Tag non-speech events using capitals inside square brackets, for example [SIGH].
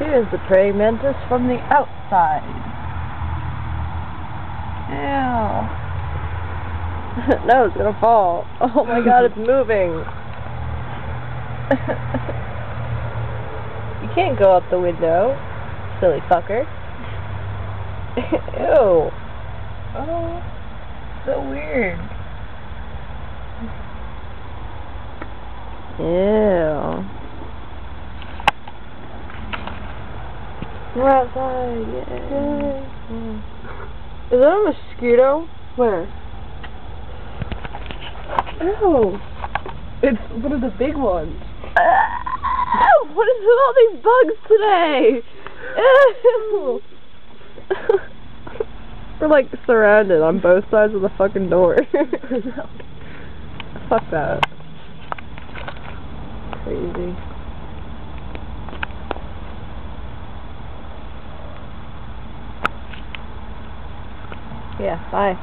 Here's the praying mantis from the outside. Ew. [LAUGHS] no, it's gonna fall. Oh my god, it's [LAUGHS] moving. you can't go out the window, silly fucker. [LAUGHS] Ew. Oh, so weird. Ew. We're outside, yay. Is that a mosquito? Where? Ew. It's one of the big ones. What is with all these bugs today? Ew. We're like surrounded on both sides of the fucking door. [LAUGHS] Fuck that. Crazy. Yeah, bye.